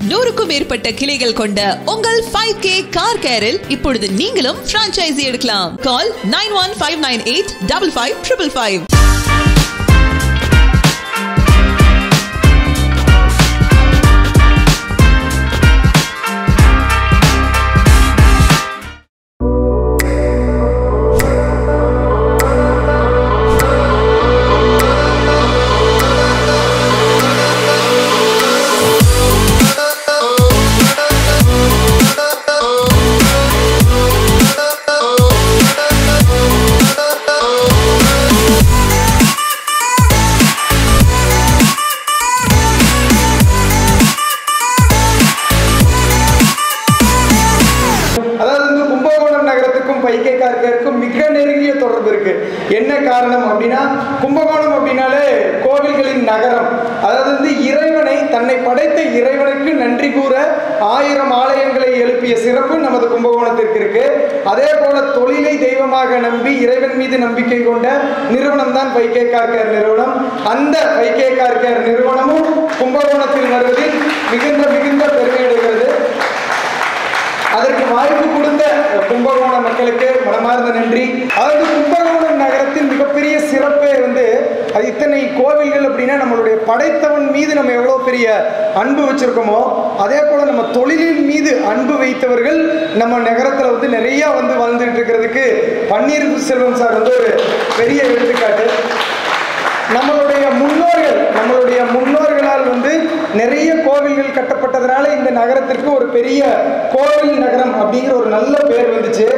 நூறுக்கும் மேற்பட்ட கிளைகள் கொண்ட உங்கள் ஃபைவ் கே கார் கேரில் இப்பொழுது நீங்களும் பிரான்ச்சைசி எடுக்கலாம். Call nine one five nine eight double five triple five என்ன காரணம் அப்படின்னா கும்பகோணம் அப்படின்னாலே கோவில்களின் நகரம். அதாவது வந்து இறைவனை தன்னை படைத்த இறைவனுக்கு நன்றி கூற ஆயிரம் ஆலயங்களை எழுப்பிய சிறப்பு நமது கும்பகோணத்திற்கு இருக்கு. அதே போல தொழிலை தெய்வமாக நம்பி இறைவன் மீது நம்பிக்கை கொண்ட நிறுவனம் தான் வைகே கார்கர் நிறுவனம். அந்த வைகே கார்கர் நிறுவனமும் கும்பகோணத்தில் வருவதில் மிகுந்த மிகுந்த பெருமை அடைகிறது. அதற்கு வாய்ப்பு கொடுத்த கும்பகோண மக்களுக்கு மனமார்ந்த நன்றி. அதாவது கும்பகோணம் நகரத்தின் மிகப்பெரிய சிறப்பே வந்து அது இத்தனை கோவில்கள் அப்படின்னா நம்மளுடைய படைத்தவன் மீது நம்ம எவ்வளோ பெரிய அன்பு வச்சிருக்கோமோ அதே போல நம்ம தொழிலின் மீது அன்பு வைத்தவர்கள் நம்ம நகரத்தில் வந்து நிறையா வந்து வாழ்ந்துட்டு இருக்கிறதுக்கு பன்னீர் செல்வம் சார் வந்து ஒரு பெரிய எடுத்துக்காட்டு. நம்மளுடைய முன்னோர்கள் நம்மளுடைய முன்னோர்களால் வந்து நிறைய கோவில்கள் கட்டப்பட்டதுனால இந்த நகரத்திற்கு ஒரு பெரிய கோவில் நகரம் அப்படிங்கிற ஒரு நல்ல பேர் வந்துச்சு.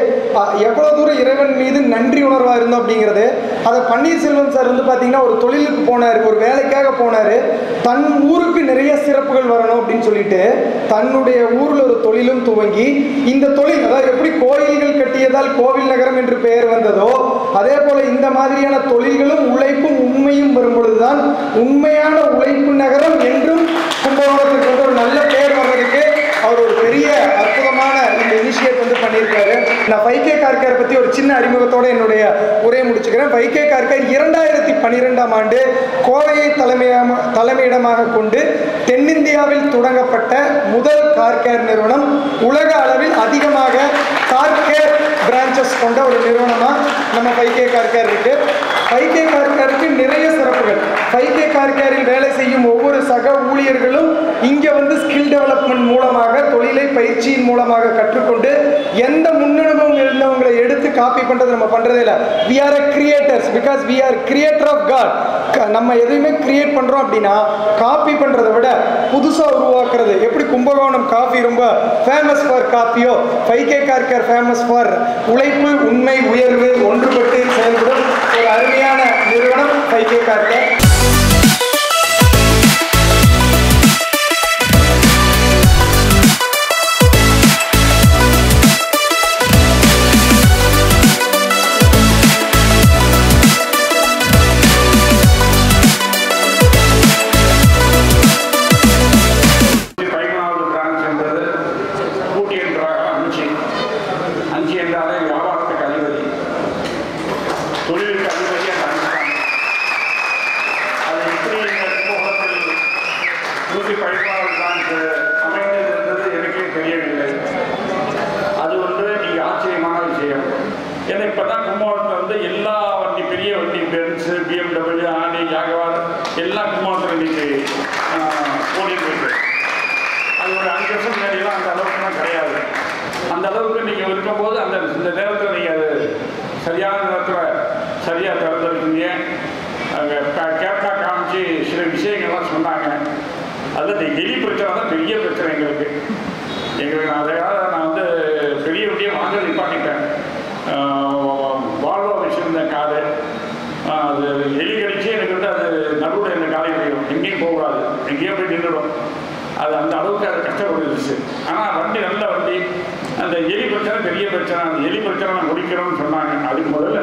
எவ்வளோ தூரம் இறைவன் மீது நன்றி உணர்வாக இருந்தோம் அப்படிங்கிறது அதை பன்னீர்செல்வம் சார் வந்து பார்த்தீங்கன்னா ஒரு தொழிலுக்கு போனார் ஒரு வேலைக்காக போனார். தன் ஊருக்கு நிறைய சிறப்புகள் வரணும் அப்படின்னு சொல்லிட்டு தன்னுடைய ஊரில் ஒரு தொழிலும் துவங்கி இந்த தொழில் அதாவது எப்படி கோயில்கள் கட்டியதால் கோவில் நகரம் என்று பெயர் வந்ததோ அதே போல் இந்த மாதிரியான தொழில்களும் உழைப்பும் உண்மையும் வரும் பொழுதுதான் உண்மையான உழைப்பு நகரம் என்றும் கும்பகோணத்துக்கு வந்து ஒரு நல்ல பெயர் வர்றதுக்கு அவர் ஒரு பெரிய அற்புதமான இந்த இனிஷியேட் வந்து பண்ணியிருக்காரு நான் வைகே கார்கர் பற்றி ஒரு சின்ன அறிமுகத்தோடு என்னுடைய உரையை முடிச்சுக்கிறேன். வைகே கார்கர் இரண்டாயிரத்தி பன்னிரெண்டாம் ஆண்டு கோவையை தலைமையாக தலைமையிடமாக கொண்டு தென்னிந்தியாவில் தொடங்கப்பட்ட முதல் கார்கேர் நிறுவனம் உலக அளவில் அதிகமாக கார்கேர் பிரான்ச்சஸ் கொண்ட ஒரு நிறுவனமாக நம்ம ஃபைகே கார்கேர் இருக்கு ஃபைகே கார்கேருக்கு நிறைய சிறப்புகள். ஃபைகே கார்கேரில் வேலை செய்யும் ஒவ்வொரு சக ஊழியர்களும் இங்கே வந்து ஸ்கில் டெவலப்மெண்ட் மூலமாக தொழிலை பயிற்சியின் மூலமாக கற்றுக்கொண்டு எந்த முன்னனுபவம் இருந்தவங்களை எடுத்து காப்பி பண்ணுறது நம்ம பண்ணுறதே இல்லை. We are a creators because we are creator of God நம்ம எதையுமே கிரியேட் பண்ணுறோம் அப்படின்னா காப்பி பண்ணுறதை விட புதுசாக உருவாக்குறது. எப்படி கும்பகோணம் காஃபி ரொம்ப famous for காஃபியோ five K car care famous for உழைப்பு உண்மை உயர்வு ஒன்றுபட்டு செயல்படும் ஒரு அருமையான நிறுவனம் ஃபைவ் கே ஜாகவார் எல்லாம் கும்பகோணத்தில் இன்னைக்கு ஓடிட்டு இருக்கு அது ஒரு அஞ்சு வருஷம் முன்னாடிலாம் அந்த அளவுக்குலாம் கிடையாது அந்த அளவுக்கு நீங்கள் இருக்கும்போது அந்த இந்த நேரத்தில் நீங்கள் அது சரியான நேரத்தில் சரியாக திறந்துருக்கீங்க அங்கே கேப்டா காமிச்சு சில விஷயங்கள்லாம் சொன்னாங்க அதில் இந்த எலி பிரச்சனை தான் பெரிய பிரச்சனை எங்களுக்கு எங்களுக்கு நான் அதையாவது நான் வந்து பெரிய வண்டியை வாங்க நிப்பாட்டிட்டேன் வால்வோ வச்சுருந்தேன் காரு ஆஹ் அது எலி கடிச்சு எனக்கு வந்து அது நடுவில் என்ன காலை முடியும் எங்கேயும் போகக்கூடாது எங்கேயும் போய் நின்றுடும் அது அந்த அளவுக்கு அது கஷ்டப்பட்டுருச்சு ஆனால் வண்டி நல்ல வண்டி அந்த எலி பிரச்சனை எலி பிரச்சனை நான் முடிக்கிறோம்னு சொன்னாங்க. அதுக்கு முதல்ல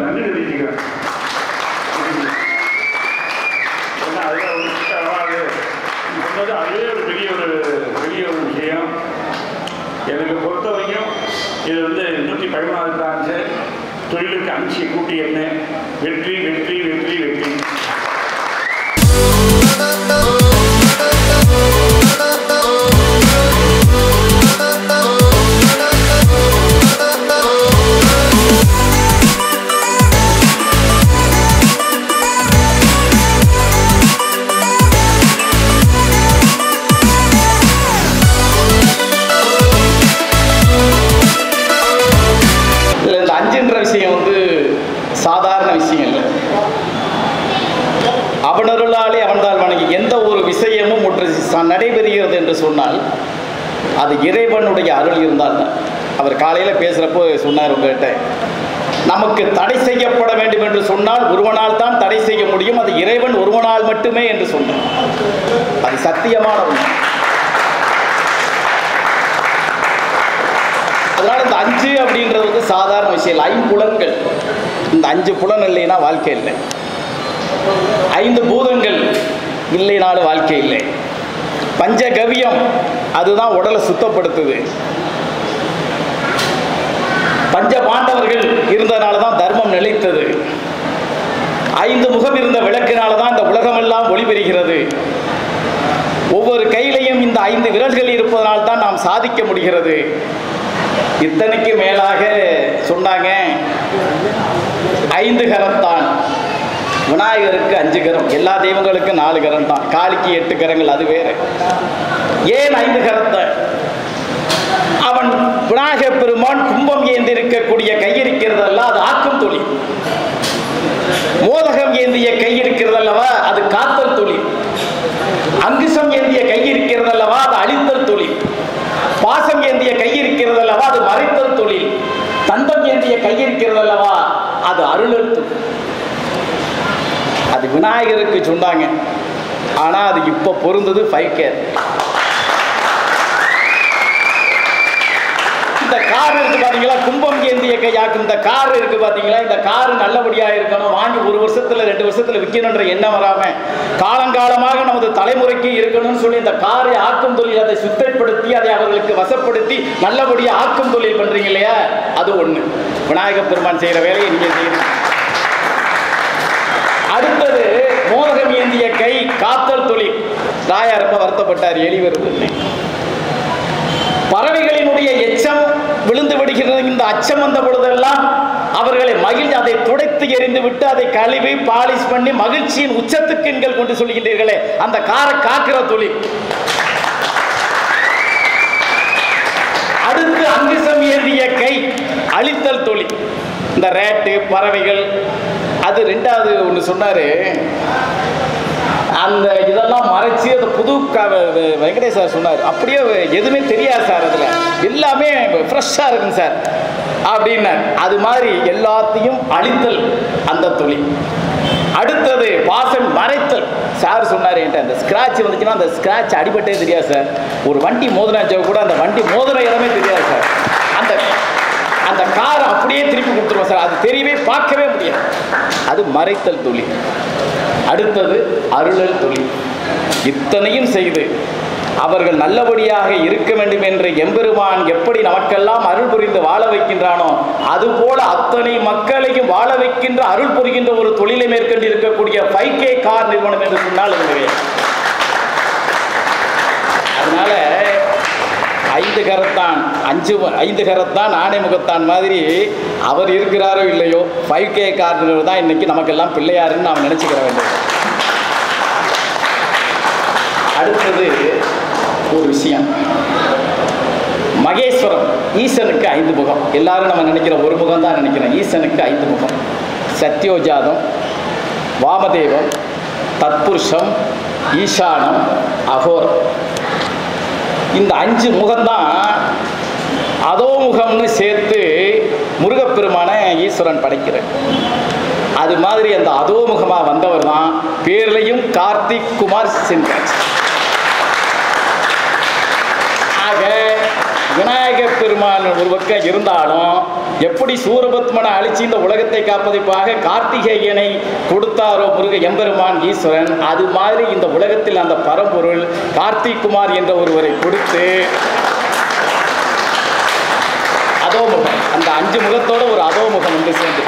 சொன்னால் அது இறைவனுடைய அருள் இருந்தால் அவர் காலையில் பேசுகிறப்போ சொன்னார் உங்கள்கிட்ட நமக்கு தடை செய்யப்பட வேண்டும் என்று சொன்னால் ஒருவனால் தான் தடை செய்ய முடியும். அது இறைவன் ஒருவனால் மட்டுமே என்று சொன்னார். அது சத்தியமான ஒன்று. அதனால இந்த அஞ்சு அப்படின்றது வந்து சாதாரண விஷயம் இல்லை. ஐம்புலன்கள் இந்த அஞ்சு புலன் இல்லைன்னா வாழ்க்கை இல்லை. ஐந்து பூதங்கள் இல்லைனாலும் வாழ்க்கை இல்லை. பஞ்சகவியம் அதுதான் உடலை சுத்தப்படுத்துது. பஞ்ச பாண்டவர்கள் இருந்தனால தான் தர்மம் நிலைத்தது. ஐந்து முகம் இருந்த விளக்கினால தான் இந்த உலகமெல்லாம் ஒளி பெறுகிறது ஒவ்வொரு கையிலையும் இந்த ஐந்து விரல்கள் இருப்பதனால் தான் நாம் சாதிக்க முடிகிறது. இத்தனைக்கு மேலாக சொன்னாங்க ஐந்து கரத்தான் விநாயகருக்கு அஞ்சு கரம் எல்லா தெய்வங்களுக்கும் நாலு கரம் தான். காளிக்கு எட்டு கரங்கள் அது வேற. ஏன் ஐந்து கரத்தை? அவன் விநாயக பெருமான் கும்பம் ஏந்தி இருக்கக்கூடிய கை இருக்கிறதல்ல அது ஆக்கும் தொழில் மோதகம் ஏந்திய கை இருக்கிறதல்லவா அது காத்தல் தொழில் அங்குசம் ஏந்திய கை இருக்கிறதல்லவா அது அழித்தல் தொழில் பாசம் ஏந்திய கை இருக்கிறதல்லவா அது மறைத்தல் தொழில் தந்தம் ஏந்திய கை இருக்கிறதல்லவா அது அருளல் தொழில் அது விநாயகருக்கு சொன்னாங்க. ஆனால் அது இப்போ பொருந்தது ஃபைவ் கேர் இந்த கார் இருக்கு பார்த்தீங்களா கும்பம் ஏந்திய கையாக்கும் இந்த கார் இருக்கு பார்த்தீங்களா இந்த கார் நல்லபடியாக இருக்கணும். வாங்கி ஒரு வருஷத்தில் ரெண்டு வருஷத்தில் விற்கணுன்ற எண்ணம் வராமல் காலங்காலமாக நமது தலைமுறைக்கு இருக்கணும்னு சொல்லி இந்த காரை ஆக்கும் தொழில் அதை சுத்தப்படுத்தி அதை அவர்களுக்கு வசப்படுத்தி நல்லபடியாக ஆக்கும் தொழில் பண்ணுறீங்க இல்லையா? அது ஒன்று விநாயகப் பெருமான் செய்கிற வேலையை நீங்கள் செய்யணும். அடுத்தது மோதகம் ஏந்திய கை காத்தல் தொழில் தாயா ரொம்ப வருத்தப்பட்டார் எலி வருவதில்லை பறவைகளினுடைய எச்சம் விழுந்து விடுகிறது. இந்த அச்சம் வந்த பொழுதெல்லாம் அவர்களை மகிழ்ச்சி அதை துடைத்து எறிந்து விட்டு அதை கழுவி பாலிஷ் பண்ணி மகிழ்ச்சியின் உச்சத்துக்கு எண்கள் கொண்டு சொல்கின்றீர்களே அந்த காரை காக்கிற தொழில் அடுத்து அங்குசம் ஏந்திய கை அழித்தல் தொழில் இந்த ரேட்டு பறவைகள் அது ரெண்டாவது ஒன்று சொன்னார். அந்த இதெல்லாம் மறைச்சி அந்த புது க- வெங்கடேஷ் சார் சொன்னார். அப்படியே எதுவுமே தெரியாது சார் அதில். எல்லாமே ஃப்ரெஷ்ஷாக இருக்குங்க சார். அப்படின்னார். அது மாதிரி எல்லாத்தையும் அழித்தல் அந்த தொழில் அடுத்தது பாசம் மறைத்தல். சார் சொன்னார் என்கிட்ட அந்த ஸ்க்ராட்ச் வந்துச்சுன்னா அந்த ஸ்க்ராட்ச் அடிபட்டே தெரியாது சார். ஒரு வண்டி மோதினாச்சோ கூட அந்த வண்டி மோதின இடமே தெரியாது சார். அந்த அந்த காரை அப்படியே திருப்பி கொடுத்துருவோம் சார். அது தெரியவே பார்க்கவே முடியாது. அது மறைத்தல் தொழில் அடுத்தது அருளல் தொழில் இத்தனையும் செய்து அவர்கள் நல்லபடியாக இருக்க வேண்டும் என்று எம்பெருமான் எப்படி நமக்கெல்லாம் அருள் புரிந்து வாழ வைக்கின்றானோ அதுபோல அத்தனை மக்களையும் வாழ வைக்கின்ற அருள் புரிகின்ற ஒரு தொழிலை மேற்கொண்டு இருக்கக்கூடிய ஃபைவ் கே கார் நிறுவனம் என்று சொன்னால் அதனால ஐந்து கரத்தான் அஞ்சு ஐந்து கரத்தான் ஆணை முகத்தான் மாதிரி அவர் இருக்கிறாரோ இல்லையோ ஃபைவ் கே கார்னர் தான் இன்னைக்கு நமக்கெல்லாம் பிள்ளையாருன்னு நாம் நினச்சிக்கிற வேண்டும் அடுத்தது ஒரு விஷயம். மகேஸ்வரம் ஈசனுக்கு ஐந்து முகம். எல்லாரும் நம்ம நினைக்கிற ஒரு முகம் தான் நினைக்கிறோம் ஈசனுக்கு ஐந்து முகம். சத்யோஜாதம் வாமதேவம் தத்புருஷம் ஈசானம் அகோரம் இந்த அஞ்சு முகம்தான் அதோ முகம்னு சேர்த்து முருகப்பெருமானை ஈஸ்வரன் படைக்கிறார். அது மாதிரி அந்த அதோ முகமாக வந்தவர் தான் பேர்லையும் கார்த்திக் குமார் சின்ராஜ் விநாயக பெருமான் ஒரு பக்கம் இருந்தாலும் எப்படி சூரபத்மனை அழிச்சு இந்த உலகத்தை காப்பதற்காக கார்த்திகேயனை கொடுத்தாரோ முருக எம்பெருமான் ஈஸ்வரன் அது மாதிரி இந்த உலகத்தில் அந்த பரம்பொருள் கார்த்திக் குமார் என்ற ஒருவரை கொடுத்து அதோமுகம் அந்த அஞ்சு முகத்தோட ஒரு அதோமுகம் வந்து சேர்ந்து